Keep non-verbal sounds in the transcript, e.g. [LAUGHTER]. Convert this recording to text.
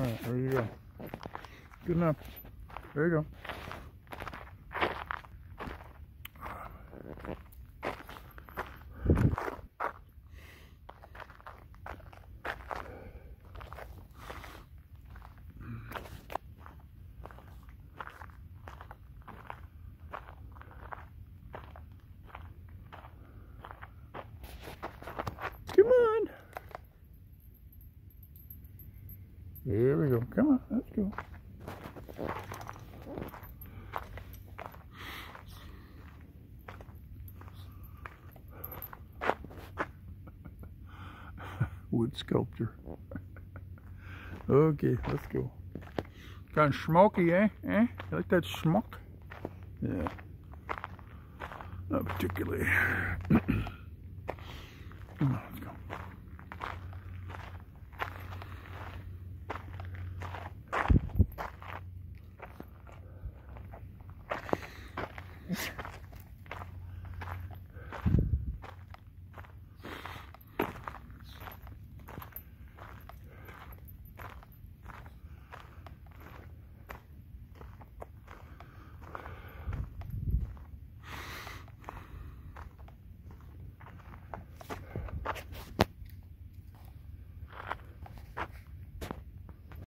All right, there you go. Good enough. There you go. Come on. Here we go. Come on, let's go. [LAUGHS] Wood sculpture. [LAUGHS] okay, let's go. Kind of smoky, eh? Eh? You like that smoke? Yeah. Not particularly. [CLEARS THROAT] Yeah.